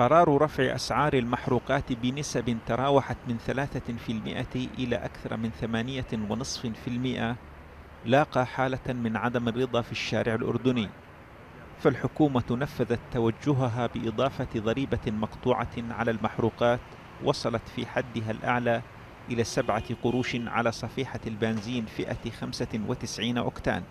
قرار رفع أسعار المحروقات بنسب تراوحت من 3% إلى أكثر من 8.5% لاقى حالة من عدم الرضا في الشارع الأردني. فالحكومة نفذت توجهها بإضافة ضريبة مقطوعة على المحروقات وصلت في حدها الأعلى إلى سبعة قروش على صفيحة البنزين فئة 95 أكتان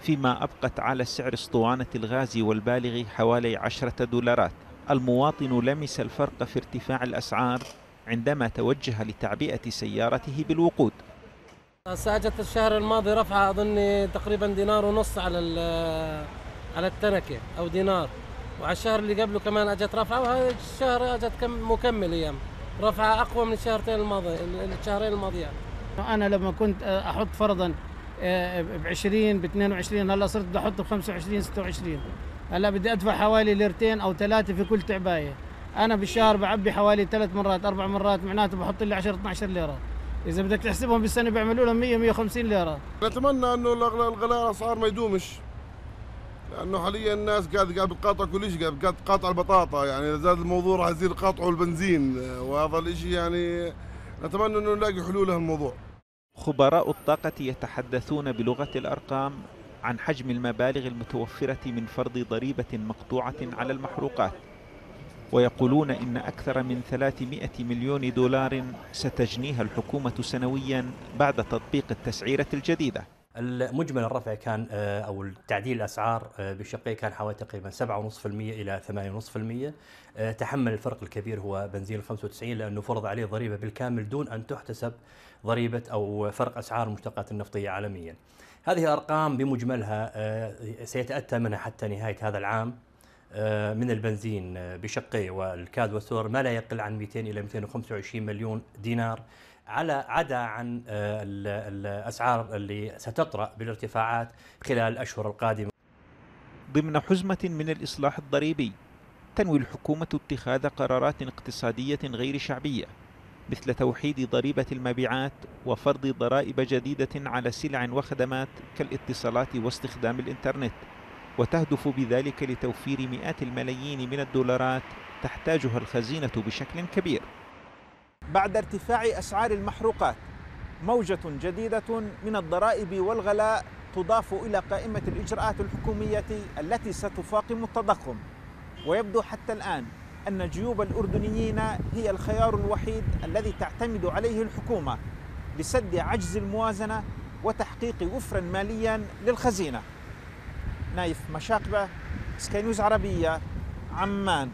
فيما أبقت على سعر اسطوانة الغاز والبالغ حوالي عشرة دولارات. المواطن لمس الفرق في ارتفاع الأسعار عندما توجه لتعبئة سيارته بالوقود. ساجت الشهر الماضي رفعة أظن تقريبا دينار ونص على على التنكة أو دينار. وعلى الشهر اللي قبله كمان أجت رفعة وهذا الشهر أجت كم مكمل أيام. رفعة أقوى من الشهرين الماضي الشهرين الماضيين. أنا لما كنت أحط فرضا ب 20 ب 22 هلأ صرت بدي أحط ب 25 26 هلا بدي أدفع حوالي ليرتين أو ثلاثة في كل تعباية. أنا بالشهر بعبي حوالي ثلاث مرات أربع مرات معناته بحط لي 10 12 ليرة. إذا بدك تحسبهم بالسنة بيعملوا لهم 100 150 ليرة. نتمنى إنه الغلاء الأسعار ما يدومش. لأنه حاليا الناس قاعد قاعد بتقاطع كل شيء قاعد بتقاطع البطاطا. يعني إذا زاد الموضوع راح يصير قاطعوا البنزين. وهذا الشيء يعني نتمنى إنه نلاقي حلول لهالموضوع. خبراء الطاقة يتحدثون بلغة الأرقام عن حجم المبالغ المتوفرة من فرض ضريبة مقطوعة على المحروقات. ويقولون إن أكثر من 300 مليون دولار ستجنيها الحكومة سنويا بعد تطبيق التسعيرة الجديدة. المجمل الرفع كان أو التعديل الأسعار بالشقيه كان حوالي تقريبا 7.5% إلى 8.5% تحمل الفرق الكبير هو بنزين ال 95 لأنه فرض عليه ضريبة بالكامل دون أن تحتسب ضريبة أو فرق أسعار المشتقات النفطية عالميا. هذه الأرقام بمجملها سيتأتى منها حتى نهاية هذا العام من البنزين بشقيه والكاد والسولر ما لا يقل عن 200 إلى 225 مليون دينار على عدا عن الأسعار اللي ستطرأ بالارتفاعات خلال الأشهر القادمة. ضمن حزمة من الإصلاح الضريبي تنوي الحكومة اتخاذ قرارات اقتصادية غير شعبية مثل توحيد ضريبة المبيعات وفرض ضرائب جديدة على سلع وخدمات كالاتصالات واستخدام الإنترنت وتهدف بذلك لتوفير مئات الملايين من الدولارات تحتاجها الخزينة بشكل كبير. بعد ارتفاع أسعار المحروقات موجة جديدة من الضرائب والغلاء تضاف إلى قائمة الإجراءات الحكومية التي ستفاقم التضخم. ويبدو حتى الآن أن جيوب الأردنيين هي الخيار الوحيد الذي تعتمد عليه الحكومة لسد عجز الموازنة وتحقيق وفرا ماليا للخزينة. نايف مشاقبة سكاي نيوز عربية عمان.